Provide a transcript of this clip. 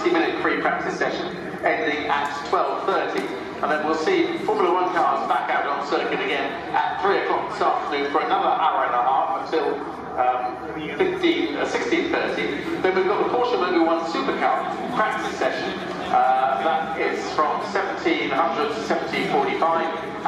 60-minute free-practice session ending at 12.30 and then we'll see Formula One cars back out on circuit again at 3 o'clock this afternoon for another hour and a half until um, 15, uh, 16.30. Then we've got the Porsche Mobil One Super Cup practice session. Uh, that is from 1700 to 1745.